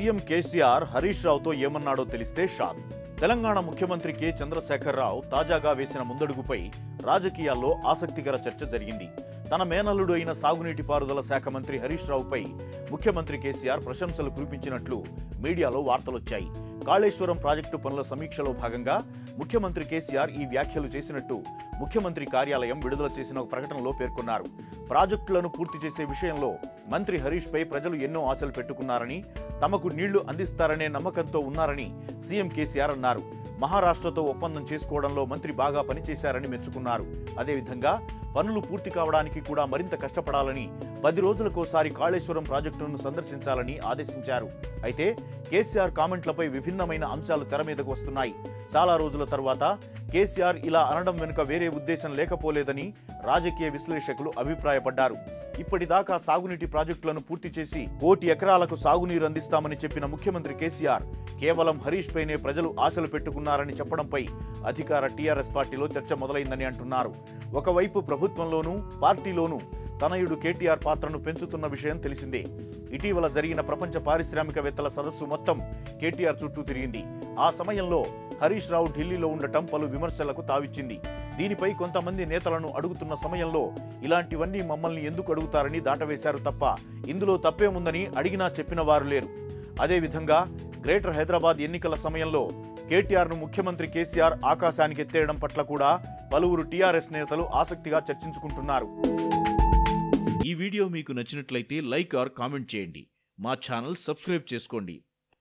CM KCR Harish రావుతో ఏమన్నాడో తెలిస్తే shock. Telangana ముఖ్యమంత్రి కె. చంద్రశేఖర్ రావు తాజాగా వేసిన ముందడుగుపై రాజకీయాల్లో ఆసక్తికర చర్చ జరిగింది. తన మేనల్లుడు అయిన సాగునీటి పారుదల శాఖ మంత్రి హరీష్ రావుపై ముఖ్యమంత్రి కేసీఆర్ ప్రశంసలు కురిపించినట్లు మీడియాలో వార్తలొచ్చాయి. కాళేశ్వరం ప్రాజెక్టు పనుల సమీక్షలో భాగంగా ముఖ్యమంత్రి కేసీఆర్ ఈ వ్యాఖ్యలు చేసినట్టు ముఖ్యమంత్రి కార్యాలయం విడుదల చేసిన ఒక ప్రకటనలో పేర్కొన్నారు. ప్రాజెక్టులను పూర్తి చేసే విషయంలో మంత్రి హరీష్పై ప్రజలు ఎన్నో ఆశలు పెట్టుకున్నారని తమకు నీళ్ళు అందిస్తారనే నమ్మకంతో ఉన్నారని సీఎం కేసీఆర్ అన్నారు. మహారాష్ట్రతో ఒప్పందం చేసుకోవడంలో మంత్రి బాగా పనిచేశారని మెచ్చుకున్నారు. అదేవిధంగా పనులు పూర్తి కావడానికి కూడా మరింత కష్టపడాలని పది రోజులకోసారి కాళేశ్వరం ప్రాజెక్టును సందర్శించాలని ఆదేశించారు. అయితే కేసీఆర్ కామెంట్లపై విభిన్నమైన అంశాలు తెర మీదకు వస్తున్నాయి. చాలా రోజుల తర్వాత కేసీఆర్ ఇలా అనడం వెనుక వేరే ఉద్దేశం లేకపోలేదని రాజకీయ విశ్లేషకులు అభిప్రాయపడ్డారు. ఇప్పటిదాకా సాగునీటి ప్రాజెక్టులను పూర్తి చేసి కోటి ఎకరాలకు సాగునీరు అందిస్తామని చెప్పిన ముఖ్యమంత్రి కేసీఆర్ కేవలం హరీష్ పైనే ప్రజలు ఆశలు పెట్టుకున్నారని చెప్పడంపై అధికార టీఆర్ఎస్ పార్టీలో చర్చ మొదలైందని అంటున్నారు. ఒకవైపు ప్రభుత్వంలోనూ పార్టీలోనూ తనయుడు కేటీఆర్ పాత్రను పెంచుతున్న విషయం తెలిసిందే. ఇటీవల జరిగిన ప్రపంచ పారిశ్రామికవేత్తల సదస్సు మొత్తం కేటీఆర్ చుట్టూ తిరిగింది. ఆ సమయంలో హరీష్ రావు ఢిల్లీలో ఉండటం పలు విమర్శలకు తావిచ్చింది. దీనిపై కొంతమంది నేతలను అడుగుతున్న సమయంలో ఇలాంటివన్నీ మమ్మల్ని ఎందుకు అడుగుతారని దాటవేశారు తప్ప ఇందులో తప్పేముందని అడిగినా చెప్పిన వారు లేరు. అదేవిధంగా గ్రేటర్ హైదరాబాద్ ఎన్నికల సమయంలో కేటీఆర్ను ముఖ్యమంత్రి కేసీఆర్ ఆకాశానికి ఎత్తేయడం పట్ల కూడా పలువురు టీఆర్ఎస్ నేతలు ఆసక్తిగా చర్చించుకుంటున్నారు. ఈ వీడియో మీకు నచ్చినట్లయితే లైక్ ఆర్ కామెంట్ చేయండి. మా ఛానల్ సబ్స్క్రైబ్ చేసుకోండి.